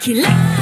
Kill Killer.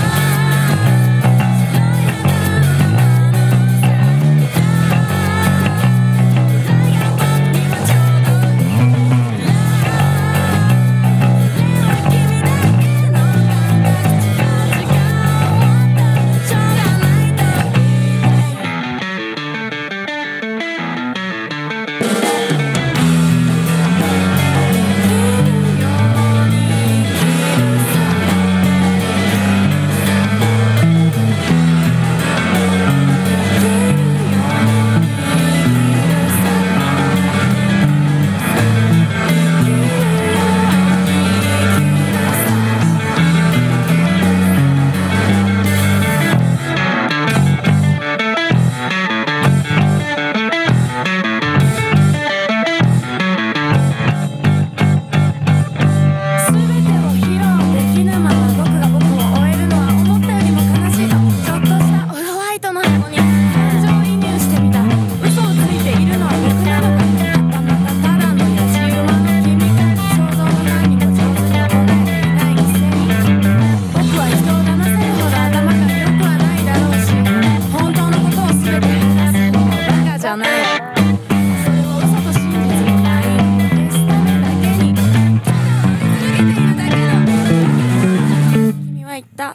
있다.